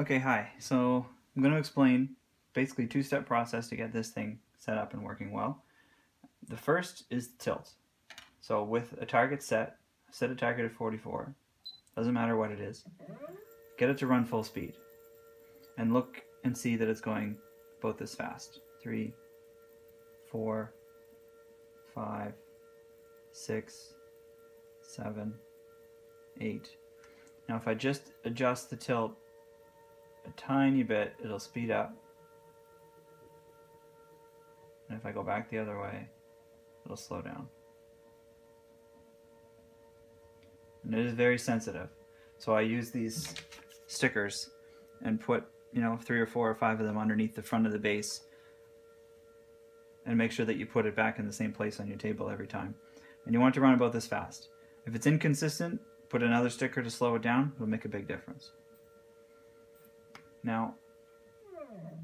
Okay, hi. So I'm going to explain basically two-step process to get this thing set up and working well. The first is the tilt. So with a target set, set a target at 44, doesn't matter what it is, get it to run full speed and look and see that it's going both this fast. Three, four, five, six, seven, eight. Now if I just adjust the tilt a tiny bit, it'll speed up. And if I go back the other way, it'll slow down. And it is very sensitive. So I use these stickers and put, you know, three or four or five of them underneath the front of the base and make sure that you put it back in the same place on your table every time. And you want to run about this fast. If it's inconsistent, put another sticker to slow it down, it'll make a big difference. Now,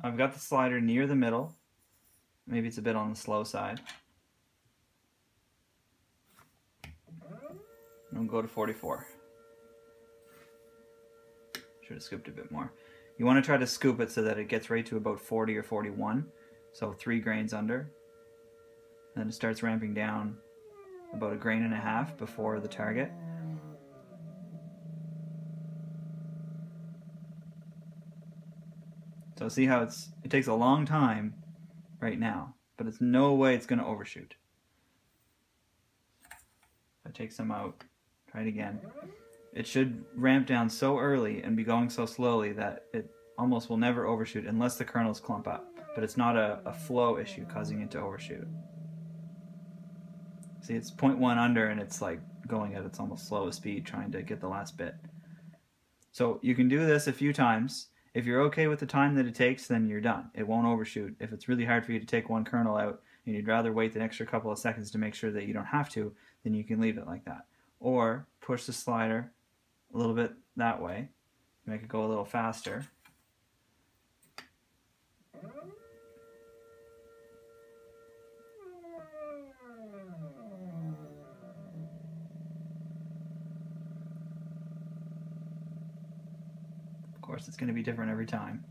I've got the slider near the middle. Maybe it's a bit on the slow side. I'll go to 44. Should have scooped a bit more. You want to try to scoop it so that it gets right to about 40 or 41. So three grains under. And then it starts ramping down about a grain and a half before the target. So see how it's it takes a long time right now, but it's no way it's going to overshoot. I take some out, try it again. It should ramp down so early and be going so slowly that it almost will never overshoot unless the kernels clump up. But it's not a, a flow issue causing it to overshoot. See, it's 0.1 under and it's like going at its almost slowest speed trying to get the last bit. So you can do this a few times if you're okay with the time that it takes, then you're done. It won't overshoot. If it's really hard for you to take one kernel out and you'd rather wait an extra couple of seconds to make sure that you don't have to, then you can leave it like that. Or push the slider a little bit that way, make it go a little faster. Course, it's going to be different every time.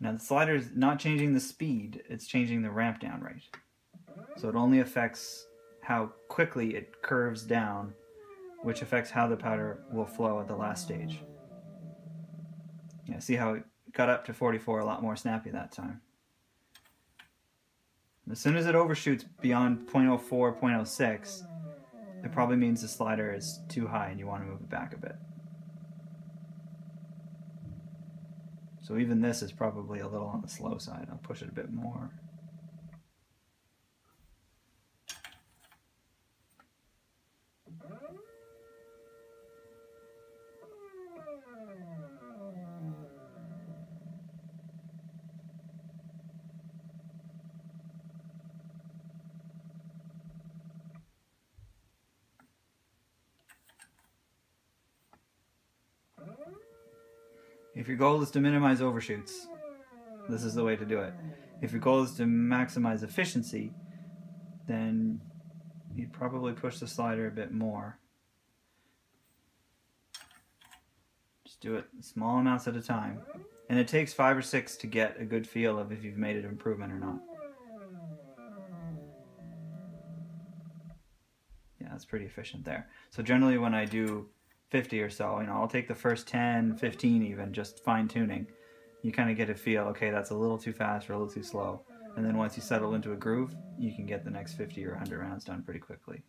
Now the slider is not changing the speed, it's changing the ramp down rate. So it only affects how quickly it curves down, which affects how the powder will flow at the last stage. Yeah, see how it got up to 44 a lot more snappy that time. As soon as it overshoots beyond 0.04, 0.06, it probably means the slider is too high and you want to move it back a bit. So even this is probably a little on the slow side. I'll push it a bit more. If your goal is to minimize overshoots, this is the way to do it. If your goal is to maximize efficiency, then you'd probably push the slider a bit more. Just do it small amounts at a time. And it takes five or six to get a good feel of if you've made an improvement or not. Yeah, that's pretty efficient there. So generally when I do 50 or so. You know, I'll take the first 10, 15 even, just fine tuning. You kind of get a feel, okay, that's a little too fast or a little too slow. And then once you settle into a groove, you can get the next 50 or 100 rounds done pretty quickly.